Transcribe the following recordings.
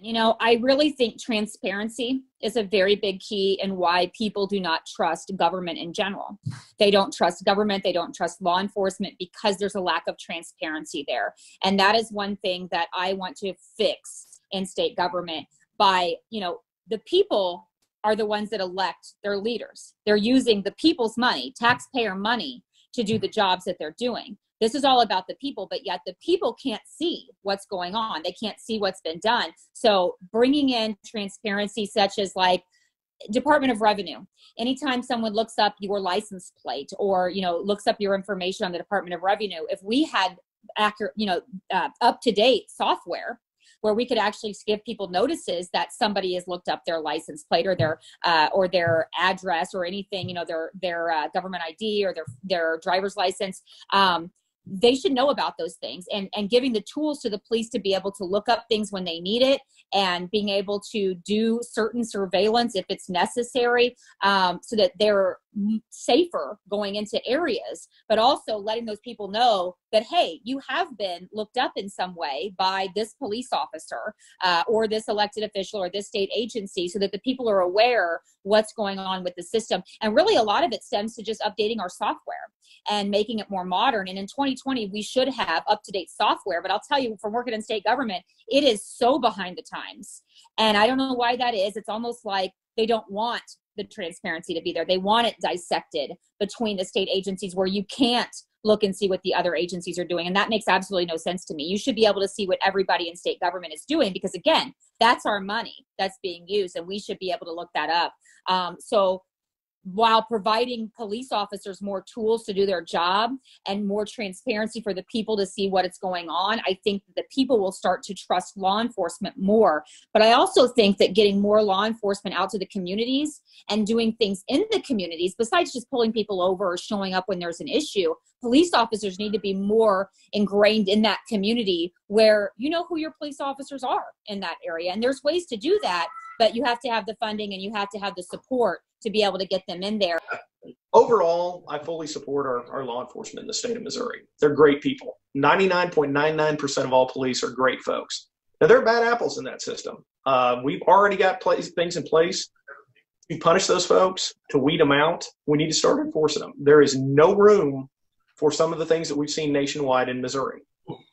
You know, I really think transparency is a very big key in why people do not trust government in general. They don't trust government, they don't trust law enforcement because there's a lack of transparency there. And that is one thing that I want to fix in state government by, you know, the people are the ones that elect their leaders. They're using the people's money, taxpayer money, to do the jobs that they're doing. This is all about the people but yet the people can't see what's going on. They can't see what's been done. So bringing in transparency such as like department of revenue. Anytime someone looks up your license plate or you know looks up your information on the department of revenue if we had accurate you know uh, up to date software where we could actually give people notices that somebody has looked up their license plate or their uh, or their address or anything you know their their uh, government id or their their driver's license. Um, they should know about those things and and giving the tools to the police to be able to look up things when they need it and being able to do certain surveillance if it's necessary um, so that they're safer going into areas but also letting those people know that hey you have been looked up in some way by this police officer uh, or this elected official or this state agency so that the people are aware what's going on with the system. And really a lot of it stems to just updating our software and making it more modern. And in 2020 we should have up to date software but i'll tell you from working in state government it is so behind the times. And i don't know why that is. It's almost like they don't want the transparency to be there. They want it dissected between the state agencies where you can't look and see what the other agencies are doing. And that makes absolutely no sense to me. You should be able to see what everybody in state government is doing because, again, that's our money that's being used and we should be able to look that up. Um, so while providing police officers more tools to do their job and more transparency for the people to see what is going on, I think that the people will start to trust law enforcement more. But I also think that getting more law enforcement out to the communities and doing things in the communities, besides just pulling people over or showing up when there's an issue, police officers need to be more ingrained in that community where you know who your police officers are in that area. And there's ways to do that, but you have to have the funding and you have to have the support to be able to get them in there. Overall, I fully support our, our law enforcement in the state of Missouri. They're great people. 99.99% of all police are great folks. Now, there are bad apples in that system. Uh, we've already got place, things in place to punish those folks, to weed them out. We need to start enforcing them. There is no room for some of the things that we've seen nationwide in Missouri.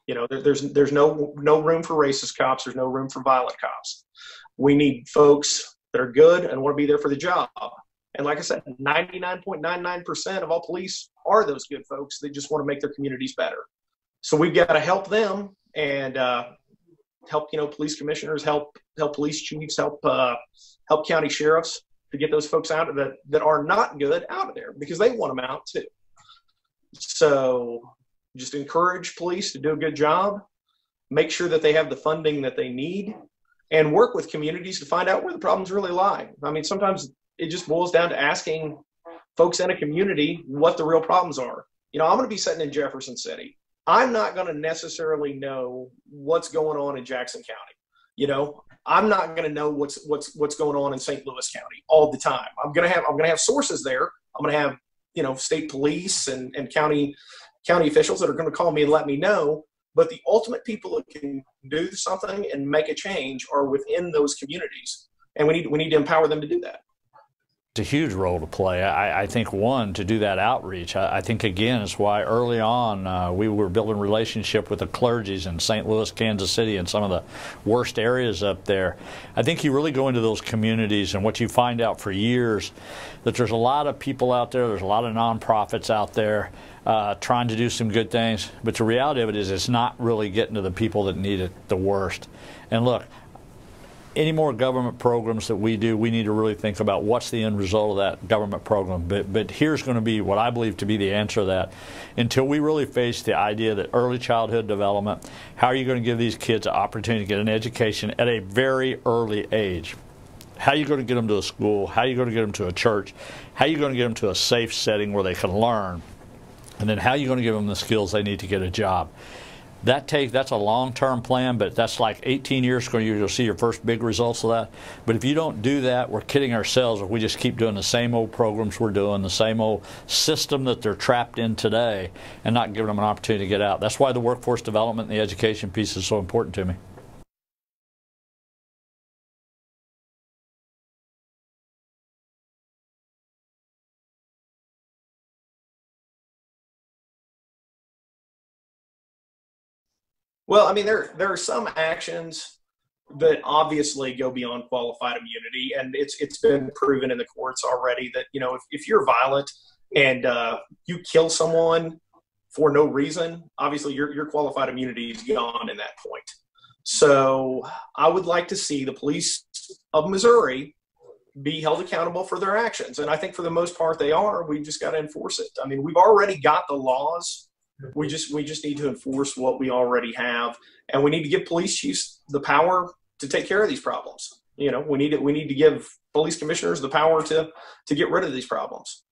You know, there, there's there's no no room for racist cops. There's no room for violent cops. We need folks that are good and want to be there for the job. And like I said, 99.99% of all police are those good folks that just want to make their communities better. So we've got to help them and uh, help, you know, police commissioners, help help police chiefs, help uh, help county sheriffs to get those folks out of that that are not good out of there because they want them out too. So just encourage police to do a good job, make sure that they have the funding that they need and work with communities to find out where the problems really lie. I mean, sometimes it just boils down to asking folks in a community what the real problems are. You know, I'm going to be sitting in Jefferson City. I'm not going to necessarily know what's going on in Jackson County. You know, I'm not going to know what's what's what's going on in St. Louis County all the time. I'm going to have I'm going to have sources there. I'm going to have you know state police and, and county county officials that are going to call me and let me know but the ultimate people that can do something and make a change are within those communities, and we need we need to empower them to do that. It's a huge role to play. I, I think one to do that outreach. I, I think again is why early on uh, we were building relationship with the clergies in St. Louis, Kansas City, and some of the worst areas up there. I think you really go into those communities, and what you find out for years that there's a lot of people out there. There's a lot of nonprofits out there uh, trying to do some good things. But the reality of it is, it's not really getting to the people that need it the worst. And look, any more government programs that we do, we need to really think about what's the end result of that government program. But, but here's going to be what I believe to be the answer to that. Until we really face the idea that early childhood development, how are you going to give these kids an opportunity to get an education at a very early age? How are you going to get them to a school? How are you going to get them to a church? How are you going to get them to a safe setting where they can learn? and then how are you going to give them the skills they need to get a job. That take that's a long-term plan, but that's like 18 years ago. You'll see your first big results of that. But if you don't do that, we're kidding ourselves if we just keep doing the same old programs we're doing, the same old system that they're trapped in today, and not giving them an opportunity to get out. That's why the workforce development and the education piece is so important to me. Well, I mean, there there are some actions that obviously go beyond qualified immunity, and it's it's been proven in the courts already that you know if, if you're violent and uh, you kill someone for no reason, obviously your your qualified immunity is gone in that point. So I would like to see the police of Missouri be held accountable for their actions, and I think for the most part they are. We just got to enforce it. I mean, we've already got the laws we just we just need to enforce what we already have, and we need to give police chiefs the power to take care of these problems. You know, we need to, we need to give police commissioners the power to to get rid of these problems.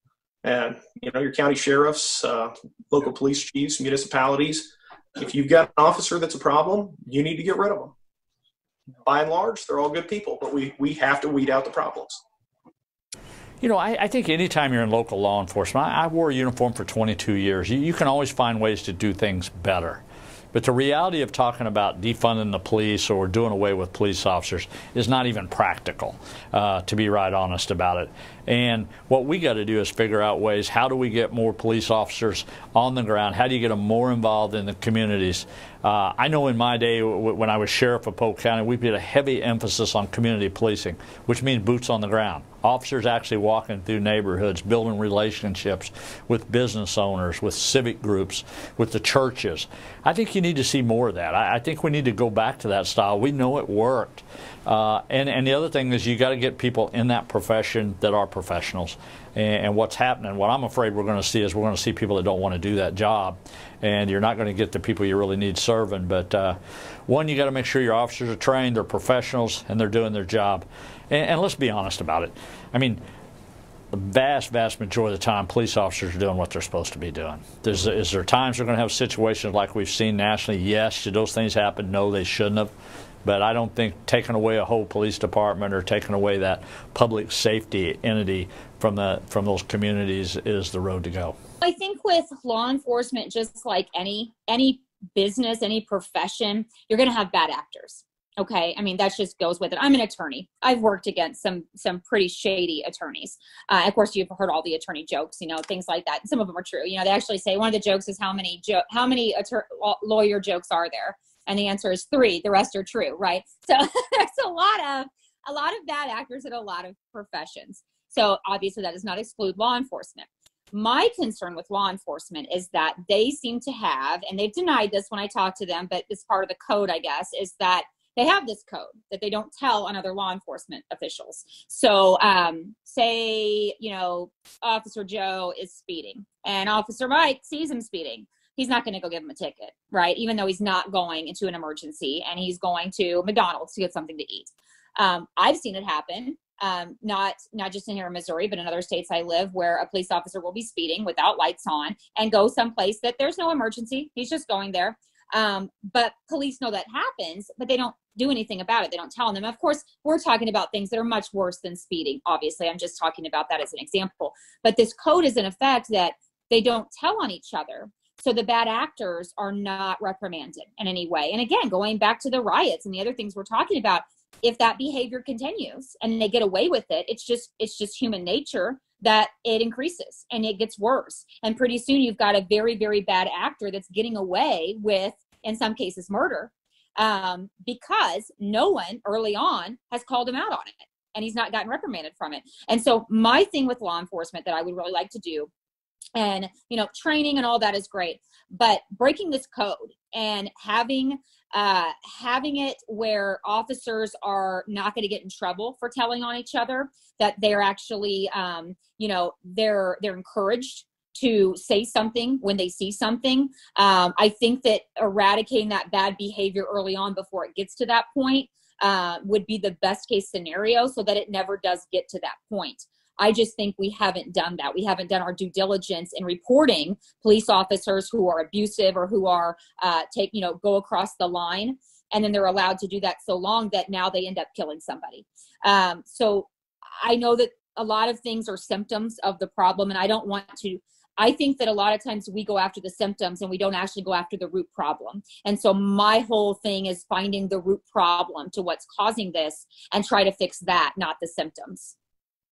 And you know, your county sheriffs, uh, local police chiefs, municipalities. If you've got an officer that's a problem, you need to get rid of them. By and large, they're all good people, but we we have to weed out the problems. You know, I, I, think anytime you're in local law enforcement, I, I wore a uniform for 22 years. You, you, can always find ways to do things better. But the reality of talking about defunding the police or doing away with police officers is not even practical, uh, to be right honest about it. And what we got to do is figure out ways how do we get more police officers on the ground? How do you get them more involved in the communities? Uh, I know in my day when I was sheriff of Polk County, we put a heavy emphasis on community policing, which means boots on the ground officers actually walking through neighborhoods, building relationships with business owners, with civic groups, with the churches. I think you need to see more of that. I, I think we need to go back to that style. We know it worked. Uh, and, and the other thing is you got to get people in that profession that are professionals. And, and what's happening, what I'm afraid we're going to see is we're going to see people that don't want to do that job. And you're not going to get the people you really need serving. But uh, one, you got to make sure your officers are trained, they're professionals, and they're doing their job. And, and let's be honest about it. I mean, the vast, vast majority of the time, police officers are doing what they're supposed to be doing. There's, is there times they're going to have situations like we've seen nationally? Yes. Should those things happen? No, they shouldn't have. But I don't think taking away a whole police department or taking away that public safety entity from the from those communities is the road to go. I think with law enforcement, just like any any business, any profession, you're going to have bad actors okay? I mean that just goes with it. I'm an attorney. I've worked against some some pretty shady attorneys. Uh, of course you've heard all the attorney jokes you know things like that. Some of them are true. You know they actually say one of the jokes is how many jo- how many attor- lawyer jokes are there and the answer is three the rest are true right so there's a lot of a lot of bad actors in a lot of professions so obviously that does not exclude law enforcement my concern with law enforcement is that they seem to have and they've denied this when i talk to them but it's part of the code i guess is that they have this code that they don't tell on other law enforcement officials. So, um, say, you know, Officer Joe is speeding and Officer Mike sees him speeding. He's not going to go give him a ticket, right? Even though he's not going into an emergency and he's going to McDonald's to get something to eat. Um, I've seen it happen. Um, not not just in here in Missouri, but in other states I live, where a police officer will be speeding without lights on and go someplace that there's no emergency. He's just going there. Um, but police know that happens, but they don't do anything about it. They don't tell them. Of course, we're talking about things that are much worse than speeding. Obviously, I'm just talking about that as an example. But this code is in effect that they don't tell on each other. So the bad actors are not reprimanded in any way. And again, going back to the riots and the other things we're talking about, if that behavior continues and they get away with it, it's just it's just human nature that it increases and it gets worse. And pretty soon you've got a very, very bad actor that's getting away with, in some cases, murder um, because no one early on has called him out on it and he's not gotten reprimanded from it. And so, my thing with law enforcement that I would really like to do, and you know, training and all that is great, but breaking this code and having uh, having it where officers are not going to get in trouble for telling on each other, that they're actually, um, you know, they're they're encouraged to say something when they see something. Um, I think that eradicating that bad behavior early on before it gets to that point uh, would be the best case scenario so that it never does get to that point. I just think we haven't done that. We haven't done our due diligence in reporting police officers who are abusive or who are uh, take you know go across the line, and then they're allowed to do that so long that now they end up killing somebody. Um, so I know that a lot of things are symptoms of the problem, and I don't want to I think that a lot of times we go after the symptoms and we don't actually go after the root problem. And so my whole thing is finding the root problem to what's causing this and try to fix that, not the symptoms.